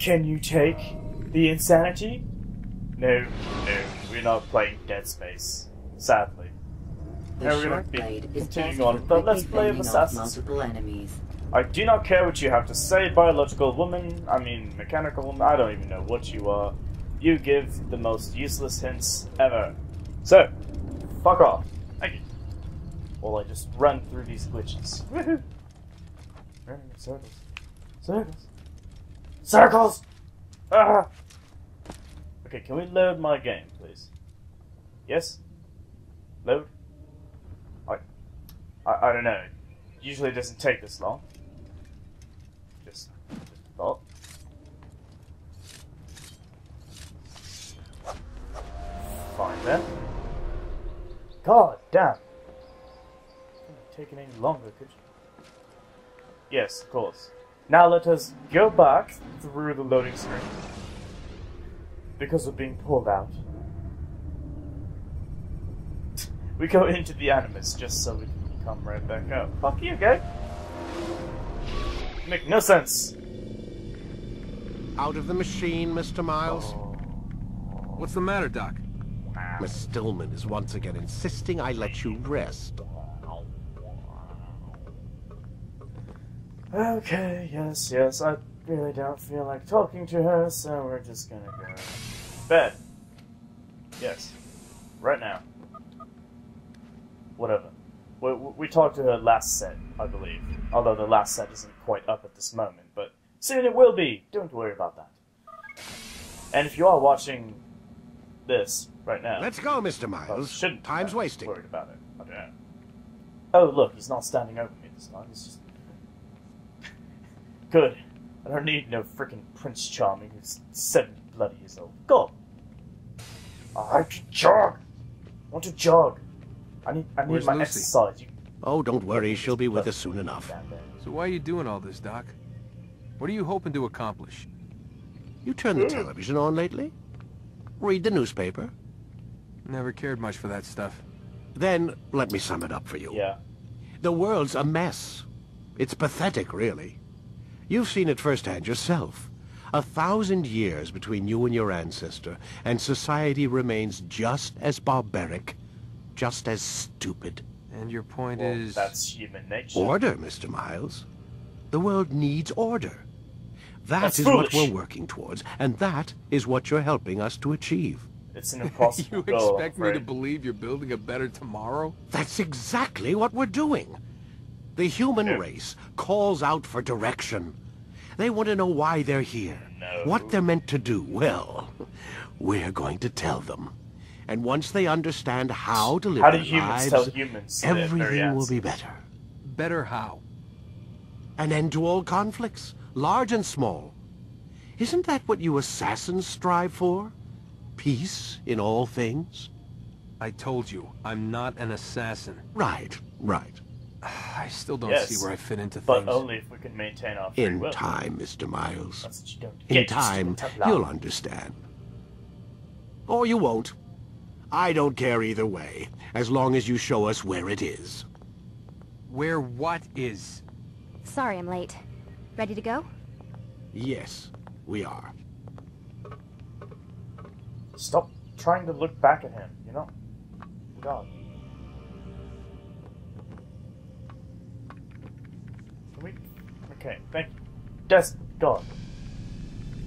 Can you take the insanity? No, no, we're not playing Dead Space. Sadly. The Now we're gonna short be continuing on the Let's Play of Assassins. enemies. I do not care what you have to say, biological woman, I mean mechanical woman, I don't even know what you are. You give the most useless hints ever. So, fuck off. Thank you. While I just run through these glitches. Woohoo! Running in circles. Circles. Circles! Ah! Okay, can we load my game, please? Yes? Load? I, I, I don't know. Usually it doesn't take this long. Just, just thought. Fine then. God damn. Taken any longer, could you? Yes, of course. Now let us go back through the loading screen. Because we're being pulled out. We go into the Animus just so we can come right back out. Fuck you, guy. Make no sense. Out of the machine, Mr. Miles. What's the matter, Doc? Miss Stillman is once again insisting I let you rest. Okay, yes, yes, I really don't feel like talking to her, so we're just gonna go bed. Yes, right now. Whatever. We, we talked to her last set, I believe. Although the last set isn't quite up at this moment, but soon it will be. Don't worry about that. And if you are watching this right now, Let's go, Mr. Miles. shouldn't Time's wasting. Worried about it. I don't know. Oh, look, he's not standing over me this time. He's just good. I don't need no freaking Prince Charming who's seventy bloody years old. God, I have to jog. I want to jog. I need. I need Where's my Lucy? exercise. You Oh, don't worry, she'll be with us soon enough. So why are you doing all this, Doc? What are you hoping to accomplish? You turned the television on lately? Read the newspaper? Never cared much for that stuff. Then let me sum it up for you. Yeah. The world's a mess. It's pathetic, really. You've seen it firsthand yourself. A thousand years between you and your ancestor, and society remains just as barbaric, just as stupid. And your point Well, is... that's human nature. Order, Mr. Miles. The world needs order. That That's is what we're working towards, and that is what you're helping us to achieve. It's an impossible you goal. expect me to believe you're building a better tomorrow? That's exactly what we're doing. The human Yeah. race calls out for direction. They want to know why they're here, No. what they're meant to do. Well, we're going to tell them. And once they understand how to live How do their humans lives, tell humans everything will be better. Better how? An end to all conflicts, large and small. Isn't that what you assassins strive for? Peace in all things? I told you, I'm not an assassin. Right, right. I still don't Yes, see where I fit into things. But things. only if we can maintain our free In will. time, Mr. Miles. That's what you don't In get, you time, you'll understand. Or you won't. I don't care either way, as long as you show us where it is. Where what is? Sorry I'm late. Ready to go? Yes, we are. Stop trying to look back at him, you know? God. Okay, thank you. Des... God.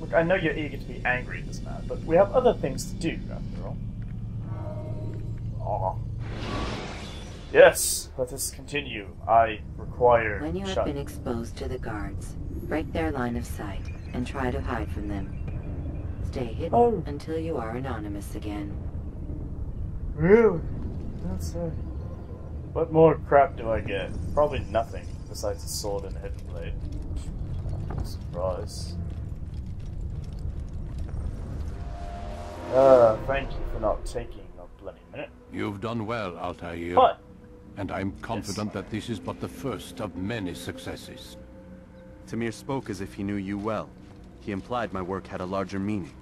Look, I know you're eager to be angry at this man, but we have other things to do, after all. Aw. Yes, let us continue. I require When you have been exposed to the guards, break their line of sight and try to hide from them. Stay hidden Oh. until you are anonymous again. Really? That's it. What more crap do I get? Probably nothing besides a sword and a hidden blade. Surprise. Uh, thank you for not taking a bloody minute. You've done well, Altair. But, And I'm confident that this is but the first of many successes. Tamir spoke as if he knew you well. He implied my work had a larger meaning.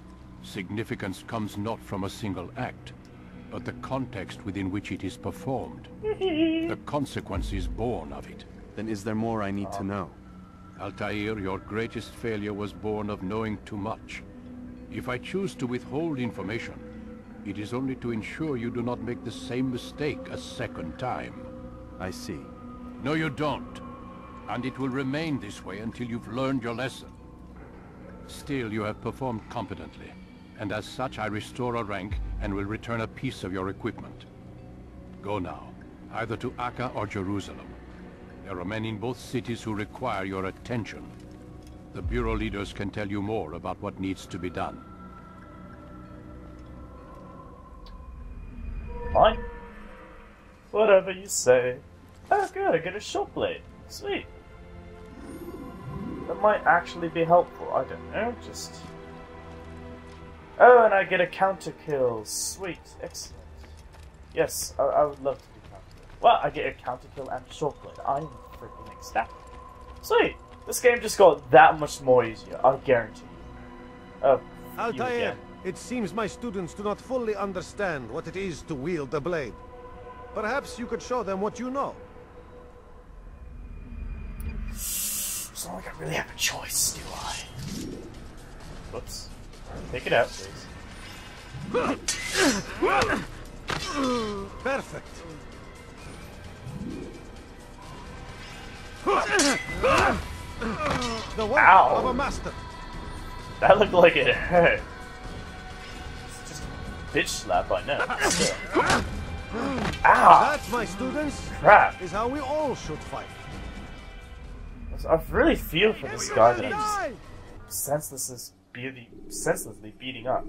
Significance comes not from a single act, but the context within which it is performed. the consequences born of it. Then is there more I need to know? Altair, your greatest failure was born of knowing too much. If I choose to withhold information, it is only to ensure you do not make the same mistake a second time. I see. No, you don't. And it will remain this way until you've learned your lesson. Still, you have performed competently, and as such I restore a rank and will return a piece of your equipment. Go now, either to Acre or Jerusalem. There are men in both cities who require your attention. The Bureau leaders can tell you more about what needs to be done. Fine. Whatever you say. Oh good, I get a short blade. Sweet. That might actually be helpful. I don't know, just... Oh, and I get a counter kill. Sweet. Excellent. Yes, I, I would love to. Well, I get a counter kill and a short blade. I'm freaking ecstatic. Sweet. This game just got that much more easier. I guarantee you. Oh, you Altair, again. it seems my students do not fully understand what it is to wield the blade. Perhaps you could show them what you know. It's not like I really have a choice, do I? Whoops. Take it out, please. Perfect. The work Ow. of a master. That looked like it hurt. It's just bitch slap, I know. Ow! That, my students, Crap! is how we all should fight. I really feel for this guy that I'm just senselessly, beauty, senselessly beating up.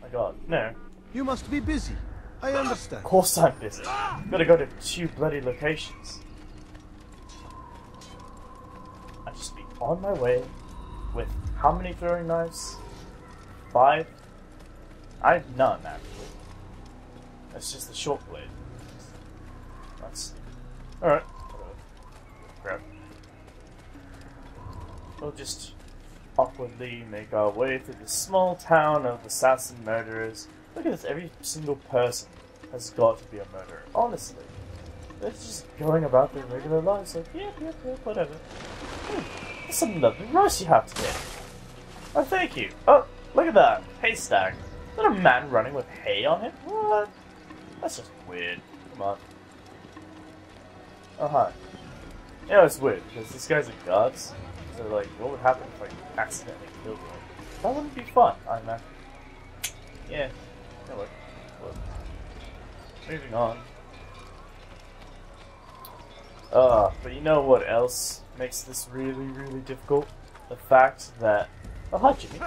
My god, no. You must be busy. I understand. Of course I'm busy. Ah! Gotta go to two bloody locations. On my way with how many throwing knives? Five? I have none actually. That's just the short blade. That's alright. Grab. We'll just awkwardly make our way through the small town of assassin murderers. Look at this, every single person has got to be a murderer. Honestly. They're just going about their regular lives like, yep, yep, yep, whatever. Hmm, some lovely rice you have today. Oh, thank you. Oh, look at that. Haystack. Is that a man running with hay on him? What? That's just weird. Come on. Hi. Yeah, it's weird, because these guys are gods. So, like, what would happen if I accidentally killed one? That wouldn't be fun, I imagine. Yeah. Yeah, look. Look. Moving on. Uh, but you know what else makes this really, really difficult? The fact that... Oh, hi, Jimmy.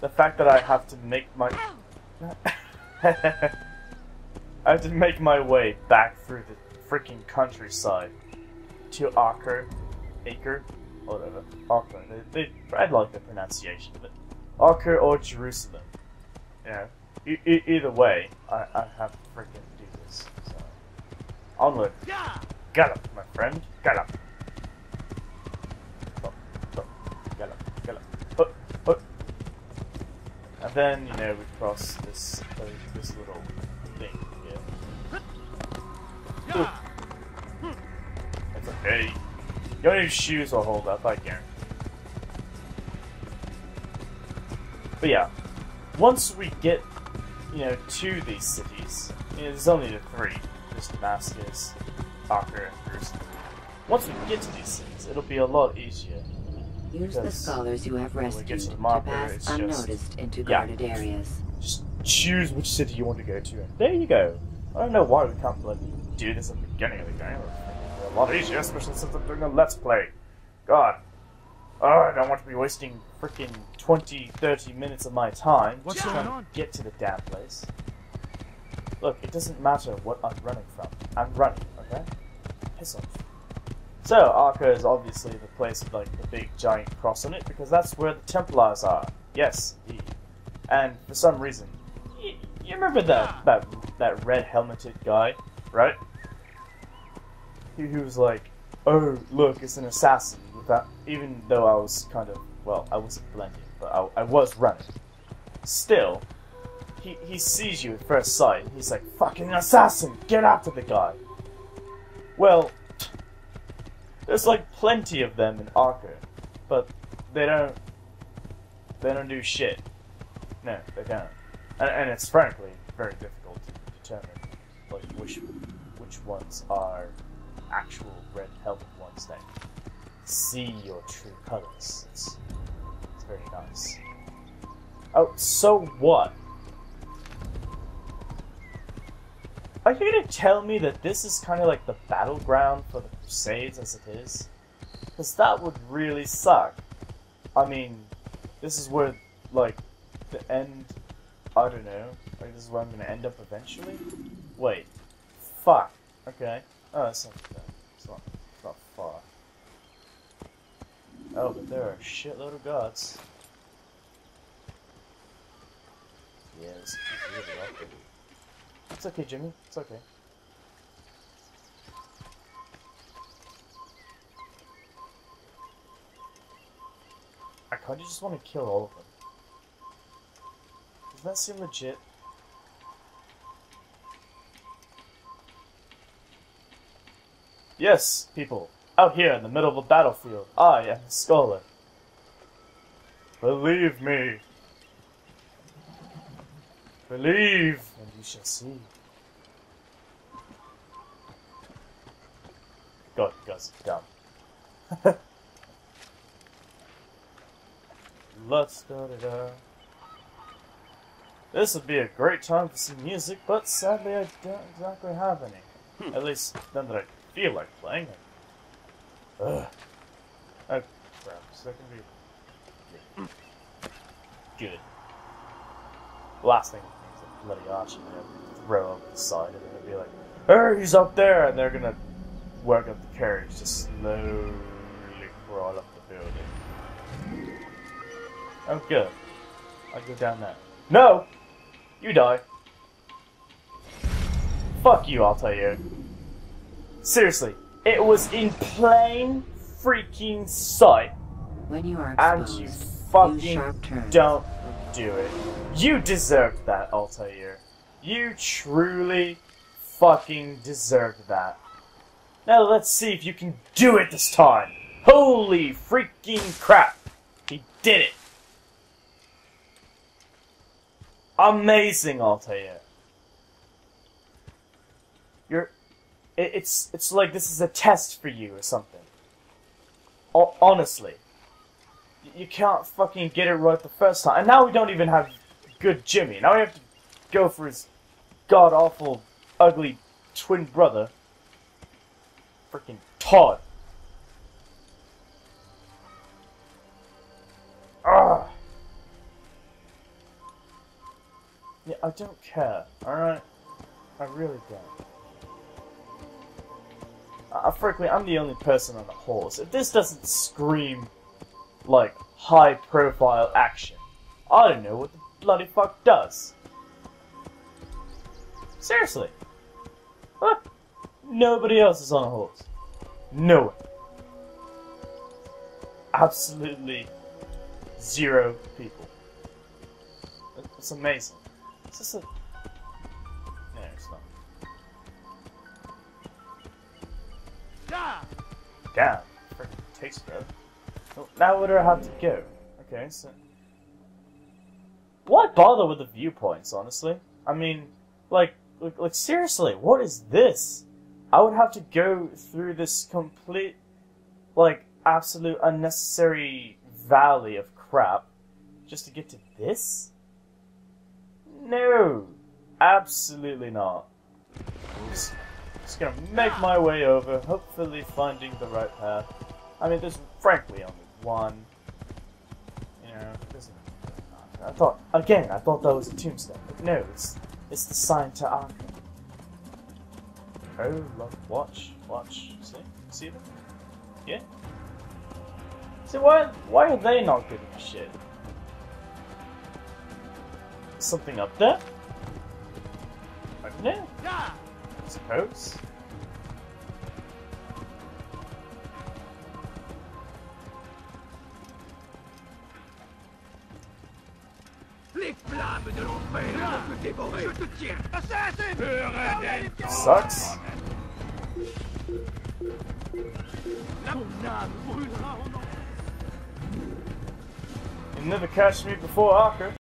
The fact that I have to make my... I have to make my way back through the freaking countryside to Acre, Acre, whatever. Acre. They, they, I like the pronunciation of it. Acre or Jerusalem. You know, e- e- either way, I, I have to freaking do this. So. Onward. Get up, my friend. Up. And then, you know, we cross this uh, this little thing here. Ooh. It's okay. Your shoes will hold up, I guarantee. But yeah, once we get, you know, to these cities, you know, there's only the three. just Damascus, Acre, and Jerusalem. Once we get to these cities, it'll be a lot easier. Use the scholars you have when we get rescued to to the marker, it's pass just- unnoticed into yeah. guarded areas. Just choose which city you want to go to, and there you go. I don't know why we can't like, do this at the beginning of the game. It's a lot easier, especially since I'm doing a Let's Play. God. Oh, I don't want to be wasting freaking 20, 30 minutes of my time What's just going trying on? to get to the damn place. Look, it doesn't matter what I'm running from. I'm running, okay? Piss off. So, Arca is obviously the place with like the big giant cross on it because that's where the Templars are. Yes, indeed. And for some reason, you, you remember that that that red helmeted guy, right? He, he was like, "Oh, look, it's an assassin." Without, even though I was kind of well, I wasn't blending, but I, I was running. Still, he he sees you at first sight. And he's like, "Fucking assassin! Get after the guy!" Well, There's like plenty of them in Arca, but they don't. They don't do shit. No, they don't. And, and it's frankly very difficult to determine like which which ones are actual red helmet ones that see your true colors. It's, it's very nice. Oh, so what? Are you gonna tell me that this is kind of like the battleground for the Crusades as it is? Because that would really suck. I mean, this is where, like, the end. I don't know. Like, this is where I'm gonna end up eventually? Wait. Fuck. Okay. Oh, that's not bad. It's not, it's not far. Oh, but there are a shitload of gods. Yeah, this is really. It's okay, Jimmy. It's okay. I kinda just want to kill all of them. Doesn't that seem legit? Yes, people. Out here in the middle of a battlefield, I am the scholar. Believe me. Believe, and you shall see. God, you guys dumb. Let's start it out. This would be a great time for some music, but sadly I don't exactly have any. Hmm. At least none that I feel like playing. Ugh. Oh crap, so that can be good. Good. Last thing is a bloody archer gonna throw up the side and then be like, Hey, he's up there! And they're gonna work up the carriage to slowly crawl up. Oh, good. I'll go down there. No! You die. Fuck you, I'll tell you. Seriously, it was in plain freaking sight, When you are and you fucking don't do it. You deserved that, Altair. You truly fucking deserved that. Now let's see if you can do it this time. Holy freaking crap! He did it! Amazing, Altair. You're. It, it's it's like this is a test for you or something. O- honestly. You can't fucking get it right the first time. And now we don't even have good Jimmy. Now we have to go for his god awful, ugly twin brother. Freaking Todd. Ugh. Yeah, I don't care, alright? I really don't. Uh, frankly, I'm the only person on the horse. If this doesn't scream, like, high profile action, I don't know what the bloody fuck does. Seriously. Look, nobody else is on a horse. No one. Absolutely zero people. It's amazing. Is this a... No, it's not. Damn. Freaking takes forever. Well, now where do I have to go? Okay, so... Why bother with the viewpoints, honestly? I mean, like, like, like, seriously, what is this? I would have to go through this complete, like, absolute unnecessary valley of crap just to get to this? No, absolutely not. Just, just gonna make my way over, hopefully finding the right path. I mean, there's frankly only one. You know, I thought again, I thought that was a tombstone, but no, it's it's the sign to Arkham. Oh, look, watch, watch, see, see them? Yeah. See, why why are they not giving a shit? Something up there? Don't know. I suppose. Sucks. You never catch me before, Archer.